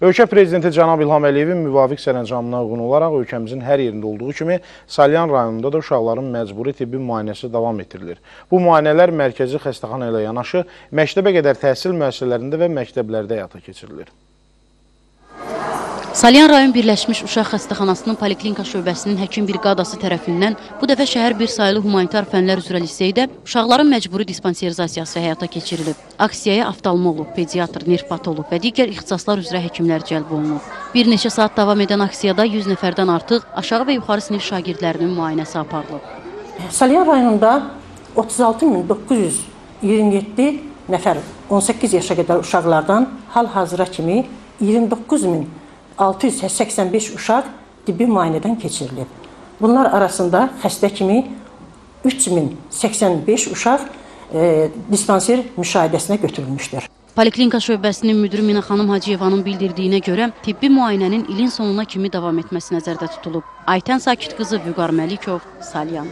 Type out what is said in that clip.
Ölkə prezidenti cənab İlham Əliyevin müvafiq sərəncamına uyğun olaraq ölkəmizin hər yerində olduğu kimi Salyan rayonunda da uşaqların məcburi tibbi müayinəsi davam etdirilir. Bu müayinələr mərkəzi xəstəxana ilə yanaşı məktəbə qədər təhsil müəssisələrində və məktəblərdə həyata keçirilir. Salyan rayon Birləşmiş Uşaq Xəstəxanasının Poliklinika şöbəsinin həkim briqadası tərəfindən bu dəfə şəhər bir sayılı humanitar fənlər üzrə liseydə uşaqların məcburi dispanserizasiyası həyata keçirilib. Aksiyaya oftalmoloq, pediatr, nerpatoloq və digər ixtisaslar üzrə həkimlər cəlb olunub. Bir neçə saat davam edən aksiyada 100 nəfərdən artıq aşağı və yuxarı sinif şagirdlərinin müayinəsi aparılıb. Salyan rayonunda 36927 nəfər 18 yaşa qədər uşaqlardan hal-hazıra kimi 29685 uşaq tibbi müayinədən keçirilib. Bunlar arasında xəstə kimi 3085 uşaq e, dispanser müşahidəsinə götürülmüşdür. Poliklinika şöbəsinin müdiri Mina xanım Hacıyevanın bildirdiyinə görə tibbi müayinənin ilin sonuna kimi davam etməsi nəzərdə tutulub. Aytən Sakit qızı Vüqar Məlikov, Salyan.